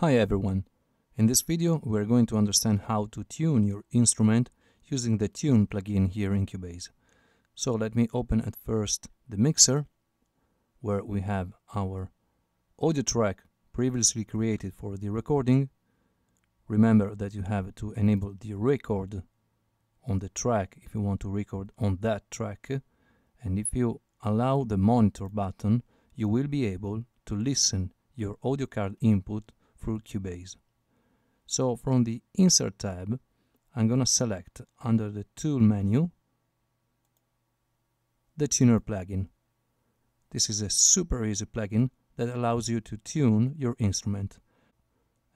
Hi everyone! In this video we're going to understand how to tune your instrument using the Tune plugin here in Cubase. So let me open at first the mixer where we have our audio track previously created for the recording. Remember that you have to enable the record on the track if you want to record on that track and if you allow the monitor button you will be able to listen your audio card input through Cubase. So from the Insert tab, I'm gonna select under the Tool menu the Tuner plugin. This is a super easy plugin that allows you to tune your instrument.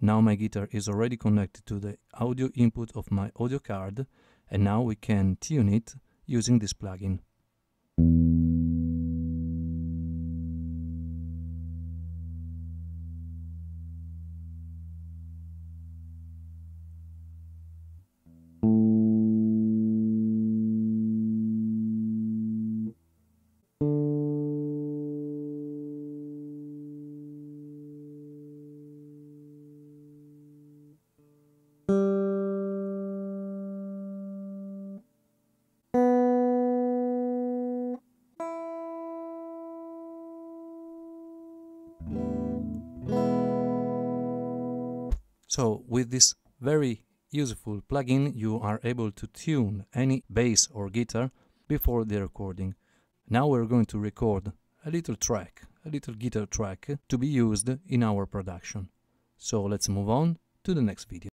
Now my guitar is already connected to the audio input of my audio card and now we can tune it using this plugin. So with this very useful plugin you are able to tune any bass or guitar before the recording. Now we're going to record a little track, a little guitar track to be used in our production. So let's move on to the next video.